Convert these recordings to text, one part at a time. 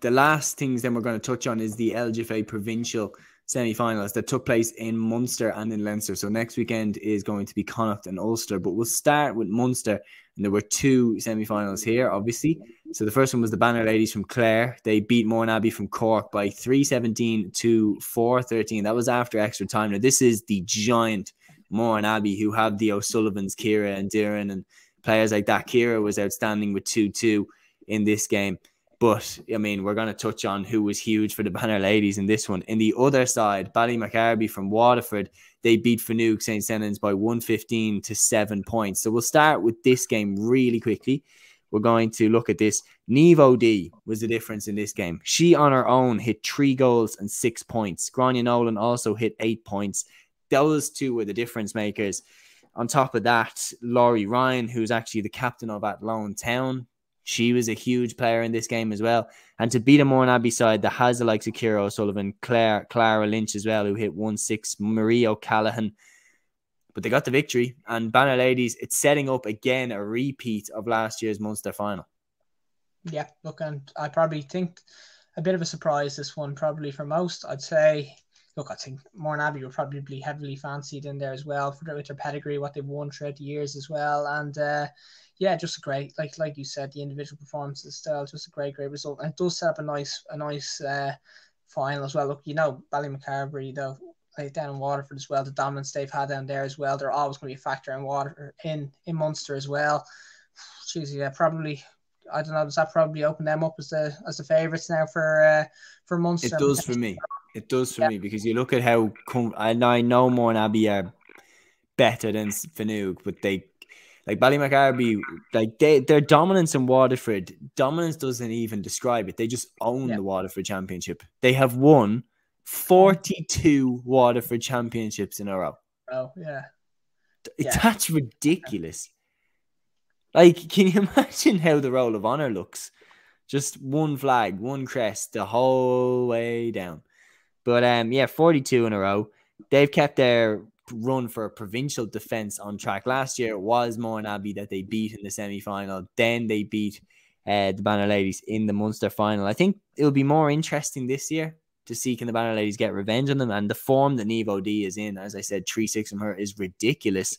The last things then we're going to touch on is the LGFA provincial semi-finals that took place in Munster and in Leinster. So next weekend is going to be Connacht and Ulster, but we'll start with Munster. And there were two semi-finals here, obviously. So the first one was the Banner Ladies from Clare. They beat Mourneabbey from Cork by 317 to 413. That was after extra time. Now this is the giant Mourneabbey who have the O'Sullivans, Ciara and Doireann and players like that. Ciara was outstanding with 2-2 in this game. But I mean, we're going to touch on who was huge for the Banner ladies in this one. In the other side, Ballymacarby from Waterford, they beat Finuge St. Senans by 115 to seven points. So we'll start with this game really quickly. We're going to look at this. Niamh O'Dea was the difference in this game. She on her own hit three goals and six points. Grania Nolan also hit eight points. Those two were the difference makers. On top of that, Laurie Ryan, who's actually the captain of Athlone Town, she was a huge player in this game as well. And to beat a Mourneabbey side that has the likes of Ciara O'Sullivan, Claire, Clara Lynch as well, who hit 1 6, Marie O'Callaghan. But they got the victory. And Banner Ladies, it's setting up again a repeat of last year's Munster final. Yeah, look, and I probably think a bit of a surprise this one, probably for most. I'd say, look, I think Mourneabbey were probably heavily fancied in there as well for their, with their pedigree, what they've won throughout the years as well. And, uh, yeah, just a great like like you said, the individual performances still just a great great result, and it does set up a nice a nice uh, final as well. Look, you know, Ballymacarbry though. Like down in Waterford as well, the dominance they've had down there as well. They're always going to be a factor in water in in Munster as well. Jeez, yeah, probably I don't know. Does that probably open them up as the as the favourites now for uh, for Munster? It does for me. It does for yeah. me because you look at how com- I know I know Mourneabbey are better than Finuge, but they like Ballymacarby, like they, their dominance in Waterford, dominance doesn't even describe it. They just own yeah. the Waterford Championship. They have won 42 Waterford Championships in a row. Oh, yeah. yeah. That's ridiculous. Like, can you imagine how the Roll of Honor looks? Just one flag, one crest the whole way down. But um, yeah, 42 in a row. They've kept their run for a provincial defense on track. Last year it was Mourneabbey that they beat in the semi final. Then they beat uh, the Banner Ladies in the Munster final. I think it'll be more interesting this year to see can the Banner Ladies get revenge on them. And the form that Niamh O'Dea is in, as I said, 3 6 from her is ridiculous.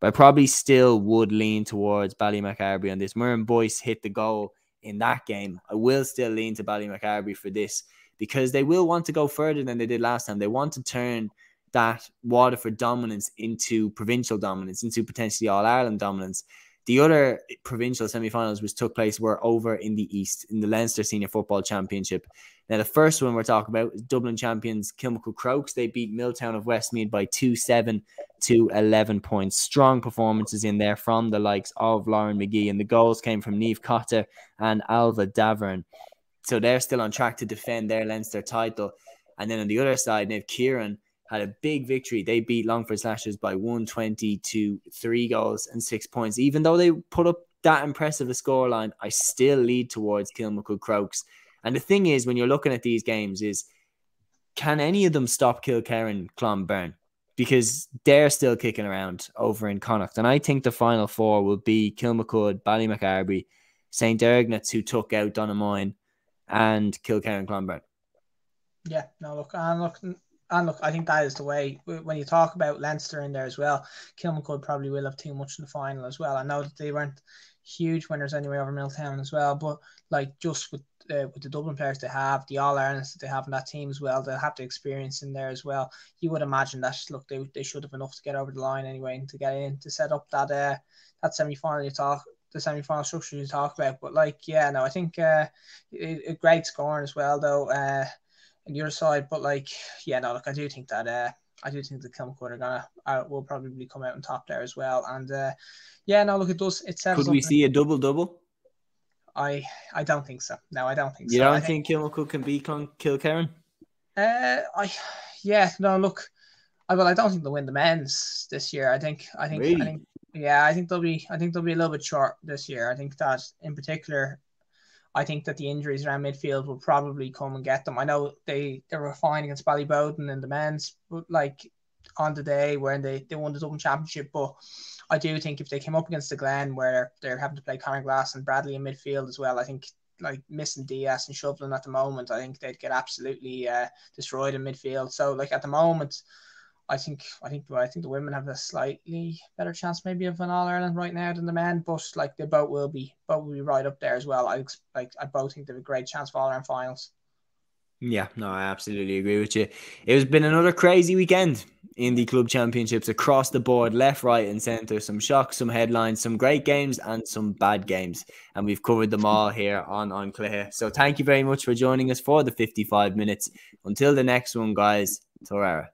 But I probably still would lean towards Ballymacarby on this. Muireann Boyce hit the goal in that game. I will still lean to Ballymacarby for this because they will want to go further than they did last time. They want to turn that Waterford dominance into provincial dominance, into potentially All Ireland dominance. The other provincial semi-finals which took place were over in the East in the Leinster Senior Football Championship. Now, the first one we're talking about is Dublin champions Kilmacud Crokes. They beat Milltown of Westmeath by 2 7 to 11 points. Strong performances in there from the likes of Lauren Magee, and the goals came from Niamh Cotter and Ailbhe Davoren. So they're still on track to defend their Leinster title. And then on the other side, Naomh Ciarán had a big victory. They beat Longford Slashers by 120 to three goals and six points. Even though they put up that impressive a scoreline, I still lead towards Kilmacud Crokes. And the thing is, when you're looking at these games, is can any of them stop Kilkerrin Clonberne? Because they're still kicking around over in Connacht. And I think the final four will be Kilmacud, Ballymacarby, St. Ergnat's, who took out Donaghmoyne, and Kilkerrin Clonberne. Yeah, no, look, and look, and look, I think that is the way when you talk about Leinster in there as well. Kilmacud probably will have too much in the final as well. I know that they weren't huge winners anyway over Milltown as well, but like just with uh, with the Dublin players they have, the All Irelands that they have in that team as well, they'll have the experience in there as well. You would imagine that look they, they should have enough to get over the line anyway and to get in to set up that uh that semi final you talk the semi final structure you talk about. But like yeah, no, I think uh a great scoring as well though. Uh on your side. But like, yeah, no, look, I do think that uh, I do think the Kilmacud are gonna uh, will probably come out on top there as well. And uh, yeah, no, look, it does. It Could we see a double double? I I don't think so. No, I don't think you so. You don't I think, think Kilmacud can beat Kilkerrin? Uh, I yeah, no, look, I well, I don't think they'll win the men's this year. I think I think really? I think yeah, I think they'll be I think they'll be a little bit short this year. I think that in particular I think that the injuries around midfield will probably come and get them. I know they, they were fine against Ballyboden in the men's, but like on the day when they, they won the Dublin Championship. But I do think if they came up against the Glen where they're having to play Conor Glass and Bradley in midfield as well, I think like missing Dias and Shovlin at the moment, I think they'd get absolutely uh, destroyed in midfield. So like at the moment, I think I think I think the women have a slightly better chance maybe of an All Ireland right now than the men, but like they both will be both will be right up there as well. I like I both think they have a great chance for All Ireland finals. Yeah, no, I absolutely agree with you. It has been another crazy weekend in the club championships across the board, left, right, and centre. Some shocks, some headlines, some great games, and some bad games. And we've covered them all here on on An Cluiche. So thank you very much for joining us for the 55 minutes. Until the next one, guys. Torara.